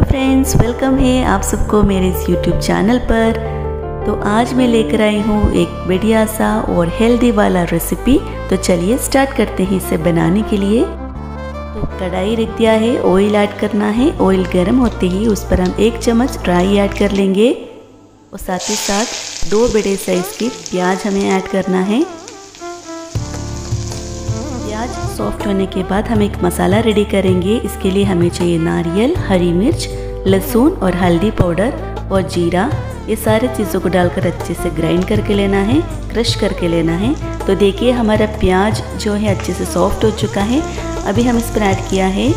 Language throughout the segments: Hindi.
हेलो फ्रेंड्स, वेलकम है आप सबको मेरे इस यूट्यूब चैनल पर। तो आज मैं लेकर आई हूँ एक बढ़िया सा और हेल्दी वाला रेसिपी तो चलिए स्टार्ट करते हैं इसे बनाने के लिए। तो कढ़ाई रख दिया है ऑयल ऐड करना है। ऑयल गर्म होते ही उस पर हम एक चम्मच ड्राई ऐड कर लेंगे। और साथ ही साथ दो बड़े साइज़ की प्याज हमें ऐड करना है। सॉफ्ट होने के बाद हम एक मसाला रेडी करेंगे। इसके लिए हमें चाहिए नारियल, हरी मिर्च, लहसुन और हल्दी पाउडर और जीरा। ये सारे चीज़ों को डालकर अच्छे से ग्राइंड करके लेना है क्रश करके लेना है। तो देखिए, हमारा प्याज जो है अच्छे से सॉफ्ट हो चुका है। अभी हम इस पर ऐड किया है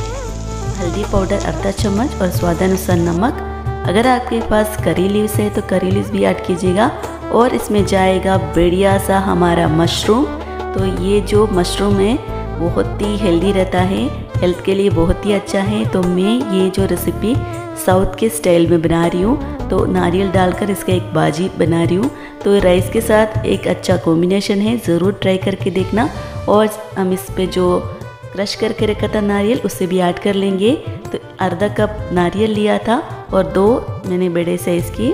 हल्दी पाउडर आधा चम्मच और स्वादानुसार नमक। अगर आपके पास करी लीव्स है तो करी लीव्स भी ऐड कीजिएगा। और इसमें जाएगा बढ़िया सा हमारा मशरूम तो ये जो मशरूम है बहुत ही हेल्दी रहता है। हेल्थ के लिए बहुत ही अच्छा है। तो मैं ये जो रेसिपी साउथ के स्टाइल में बना रही हूँ तो नारियल डालकर इसका एक बाजी बना रही हूँ। तो राइस के साथ एक अच्छा कॉम्बिनेशन है, ज़रूर ट्राई करके देखना। और हम इस पर जो क्रश करके रखा था नारियल, उसे भी ऐड कर लेंगे। तो आधा कप नारियल लिया था और दो मैंने बड़े साइज़ की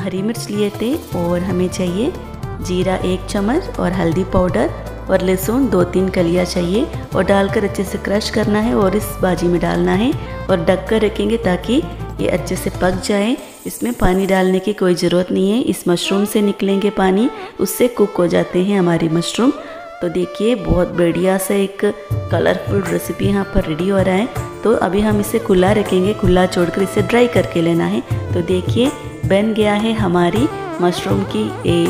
हरी मिर्च लिए थे। और हमें चाहिए जीरा एक चम्मच और हल्दी पाउडर। और लहसुन दो तीन कलियाँ चाहिए और डालकर अच्छे से क्रश करना है और इस बाजी में डालना है और ढक कर रखेंगे ताकि ये अच्छे से पक जाए। इसमें पानी डालने की कोई ज़रूरत नहीं है। इस मशरूम से निकलेंगे पानी। उससे कुक हो जाते हैं हमारी मशरूम। तो देखिए, बहुत बढ़िया सा एक कलरफुल रेसिपी यहाँ पर रेडी हो रहा है। तो अभी हम इसे खुला रखेंगे। खुला छोड़कर इसे ड्राई करके लेना है। तो देखिए, बन गया है हमारी मशरूम की ए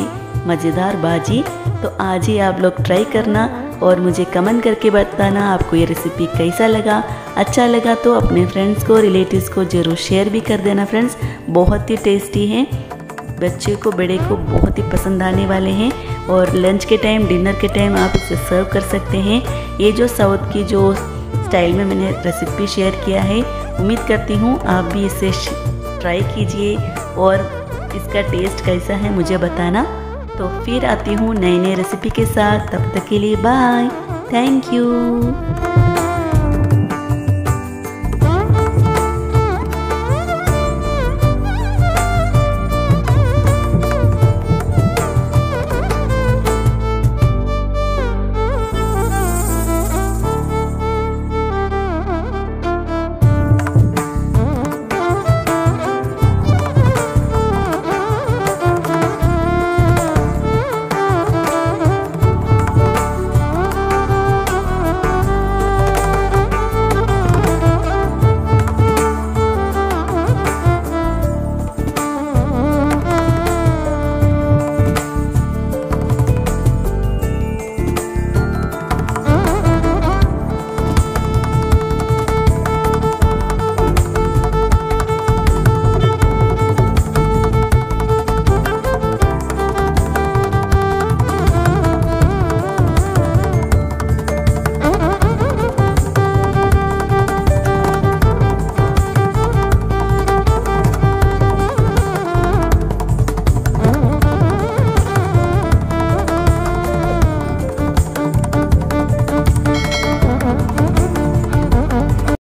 मज़ेदार बाजी। तो आज ही आप लोग ट्राई करना और मुझे कमेंट करके बताना आपको ये रेसिपी कैसा लगा। अच्छा लगा तो अपने फ्रेंड्स को रिलेटिव्स को ज़रूर शेयर भी कर देना फ्रेंड्स बहुत ही टेस्टी हैं। बच्चे को, बड़े को बहुत ही पसंद आने वाले हैं। और लंच के टाइम डिनर के टाइम आप इसे सर्व कर सकते हैं। ये जो साउथ की जो स्टाइल में मैंने रेसिपी शेयर किया है, उम्मीद करती हूँ आप भी इसे ट्राई कीजिए और इसका टेस्ट कैसा है मुझे बताना। तो फिर आती हूँ नई नए रेसिपी के साथ। तब तक के लिए बाय थैंक यू